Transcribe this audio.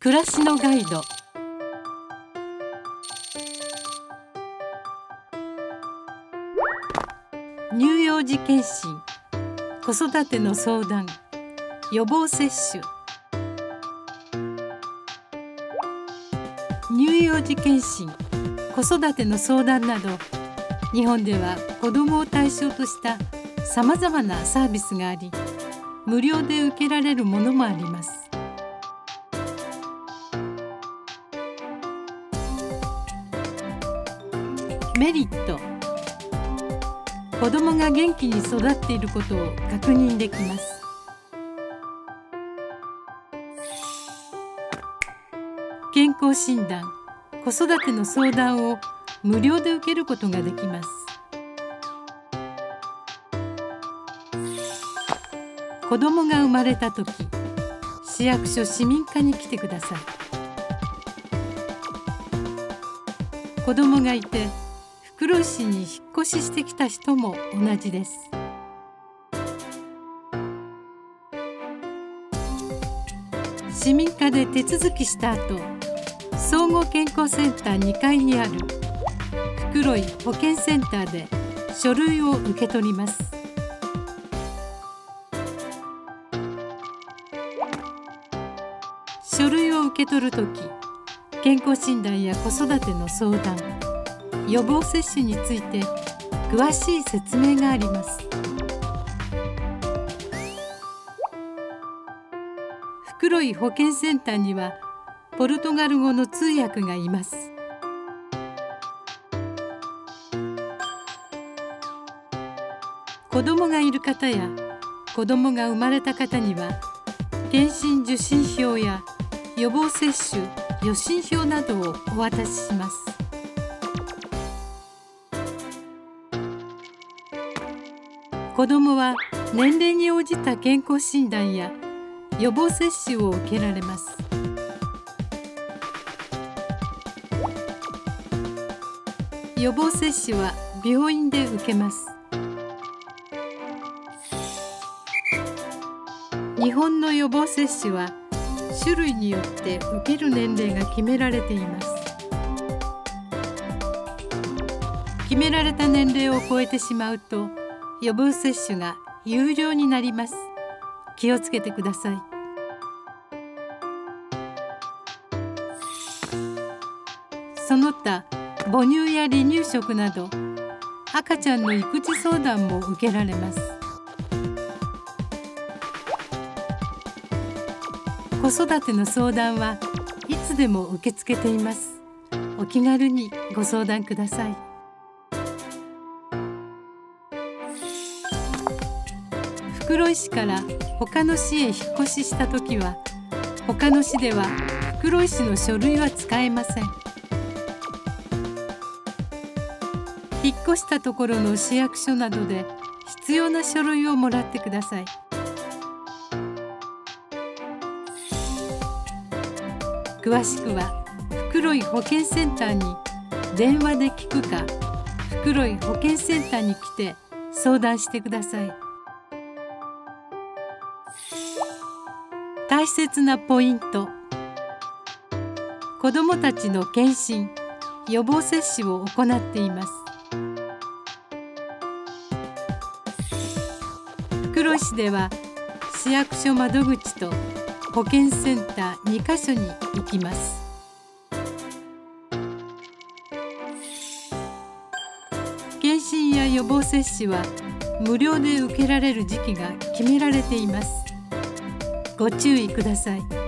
暮らしのガイド。乳幼児検診。子育ての相談。予防接種。乳幼児検診。子育ての相談など。日本では子どもを対象としたさまざまなサービスがあり無料で受けられるものもあります。メリット。子どもが元気に育っていることを確認できます。健康診断子育ての相談を無料で受けることができます。子どもが生まれた時市役所市民課に来てください。子どもがいて袋井市に引っ越ししてきた人も同じです。市民課で手続きした後総合健康センター2階にある袋井保健センターで書類を受け取ります。書類を受け取るとき健康診断や子育ての相談。予防接種について詳しい説明があります。袋井保健センターにはポルトガル語の通訳がいます。子供がいる方や子供が生まれた方には検診受診票や予防接種予診票などをお渡しします。子どもは年齢に応じた健康診断や予防接種を受けられます。予防接種は病院で受けます。日本の予防接種は種類によって受ける年齢が決められています。決められた年齢を超えてしまうと予防接種が有料になります。気をつけてください。その他母乳や離乳食など赤ちゃんの育児相談も受けられます。子育ての相談はいつでも受け付けています。お気軽にご相談ください。袋井市から他の市へ引っ越しした時は他の市では袋井市の書類は使えません引っ越したところの市役所などで必要な書類をもらってください詳しくは袋井保健センターに電話で聞くか袋井保健センターに来て相談してください。大切なポイント。子どもたちの検診予防接種を行っています。袋井市では市役所窓口と保健センター2カ所に行きます。検診や予防接種は無料で受けられる時期が決められていますご注意ください。